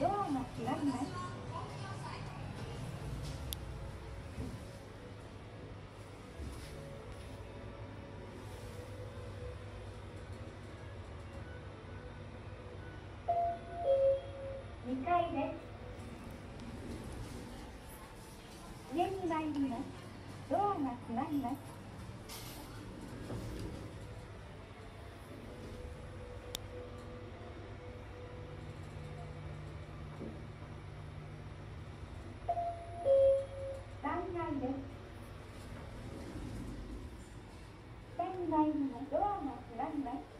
ドアが開きます。2階です。上に参ります。ドアが閉まります。内にもドアが閉まります。